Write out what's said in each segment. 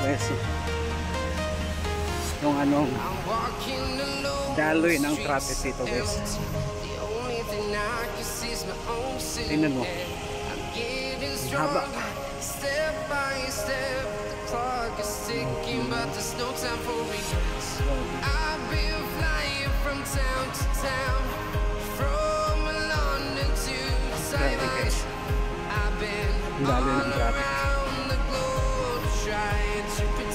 oh. Yung anong daloy ng traffic dito guys. Tingnan mo. Ang haba. I've been flying from town to town, from London to Taiwan. I've been Ang daloy ng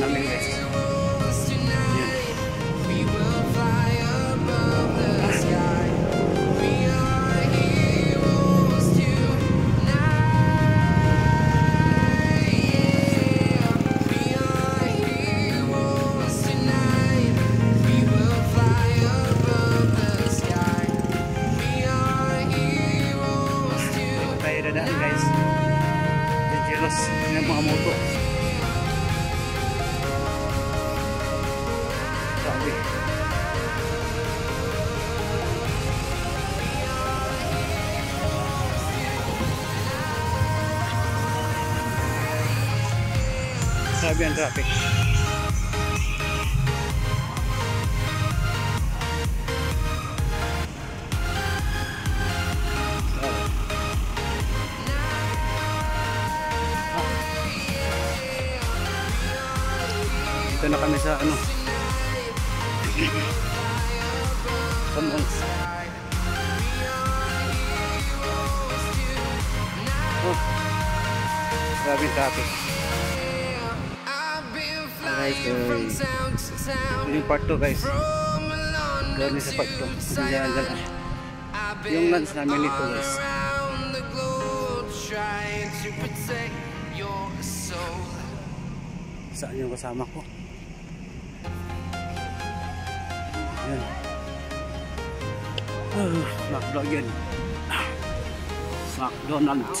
Năm Grabe ang traffic. Na kami sa ano. Samon. Oh. Grabe traffic. Guys. town. Yun yung part 2 guys. Gawin sa part 2. Diyan, Taiwan. diyan. I've Yung lunch namin nito guys. Saan yung kasama ko? Yan. Uh, McDo again. McDonald's.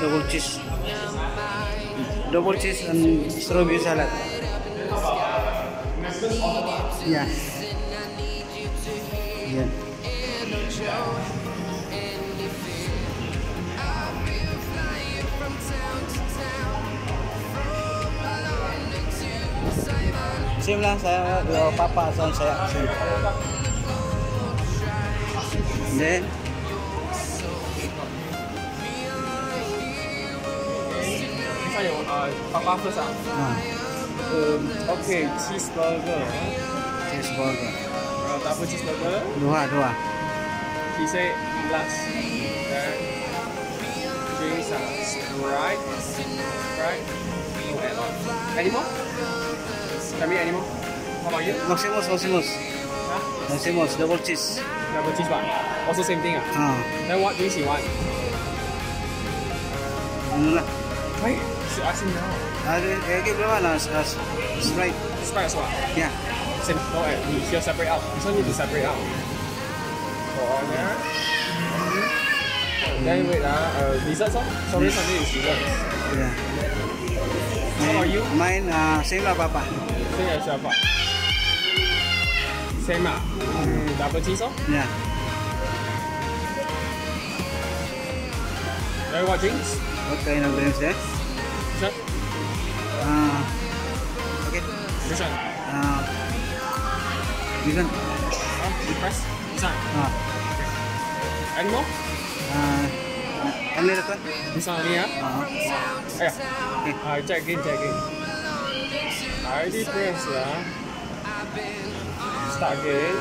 double cheese double cheese and strawberry salad yeah Simlah saya dua papa son saya. Simlah. Then, 上有呃八八份上， ah, 呃，OK cheeseburger， cheeseburger. 然后 double cheeseburger， Dua, dua. he say last, then drinks are Sprite, Sprite, no add on. Any more? Tell me any more. How about you? Maximus, Maximus. Huh? Maximus, double cheese. Double cheese one. Also same thing ah. Ah, Then what drinks you want? ano na. Wait, should ask him now. Ah, eh, give naman na sa Sprite. Sprite as well. Yeah. Same, no. We here separate out. This one need to separate out. For all there. Then wait ah, uh, desserts oh. Sorry, Sunday is desserts. Yeah. How about you? Mine, ah, same lah papa. Same as your part. Same ah. Mm, double cheese oh. Yeah. They're watching? What kind of games eh? that? Sir? Uh, okay. Which one? Uh, this one. Uh, you press? This one? Uh. Okay. Any more? Uh, only this one? This one yeah? Uh-huh. Yeah. Okay. Uh, check again, check again. I already pressed, yeah. Start again.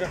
Yeah.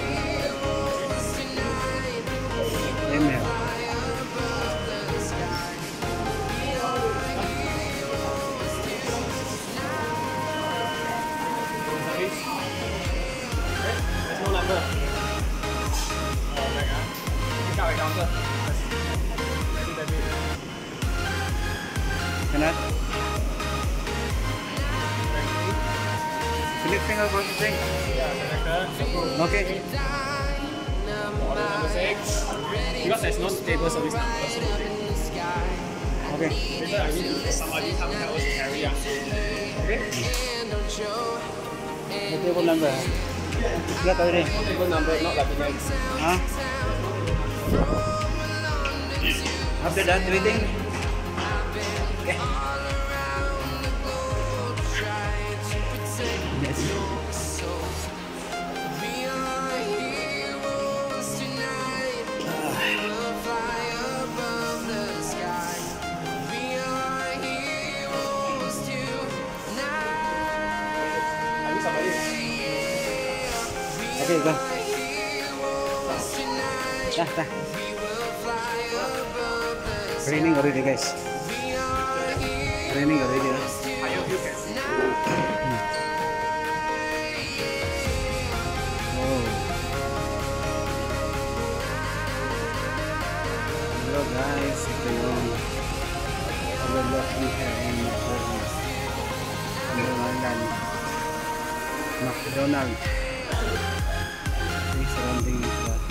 Pick up a counter. Ready, ready. Philip finger processing. Yeah, connector. Approve. Okay. Order number six. Because there's no table service number, so Okay. later I need to somebody come help us to carry. Okay? The table number. ah. Got already. Table number not like the next. Huh? After that, waiting. Okay. Yes. I need somebody. Okay, go. Dah, dah. Raining already, guys. Raining already. ah. See. Oh. Hello guys, ito yung overlook we have in. McDonald. McDonald. Yung surrounding nila.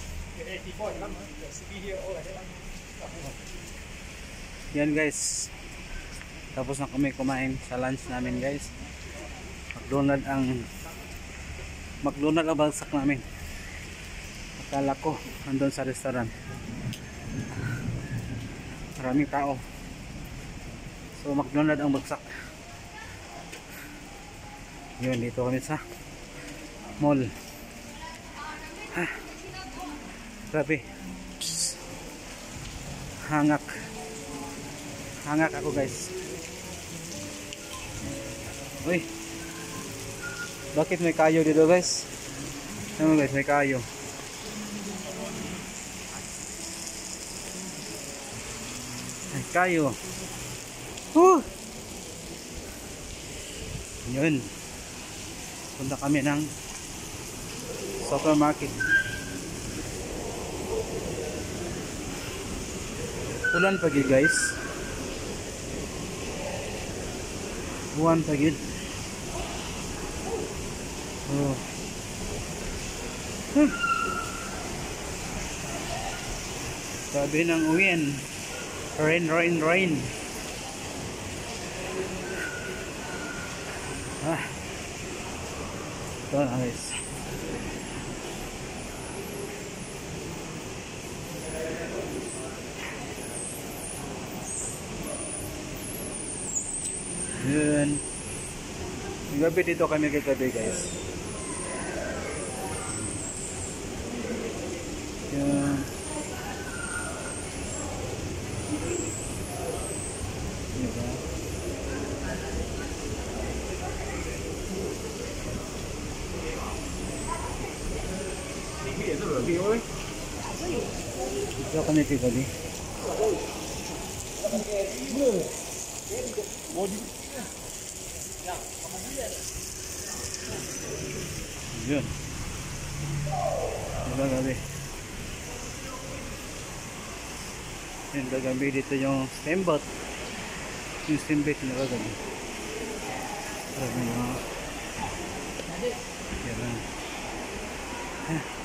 Yan guys. Tapos na kami kumain sa lunch namin guys. McDonald ang McDonald ang bagsak namin. Akala ko andun sa restaurant. Maraming tao. So McDonald ang bagsak. Yun, dito kami sa mall. Grabe. Psst. Hangak. Hangak ako guys. Uy. Bakit may kayo dito guys? Ano guys, may kayo. May kayo. Woo! Yun. Punta kami ng supermarket. Ulan pa gyud guys. Uwan pa gyud. Oh. Hmm. Sabi ng uwian. Rain, rain, rain. Ah. Ito na guys. Yun. Gabi dito kami kagabi guys. Yun. Diba? Dito kami kagabi. Yun. Diba gabi? Yun gagabi dito yung steamboat. Yung steamboat na gagabi. Sabi mo. Yan. Ah.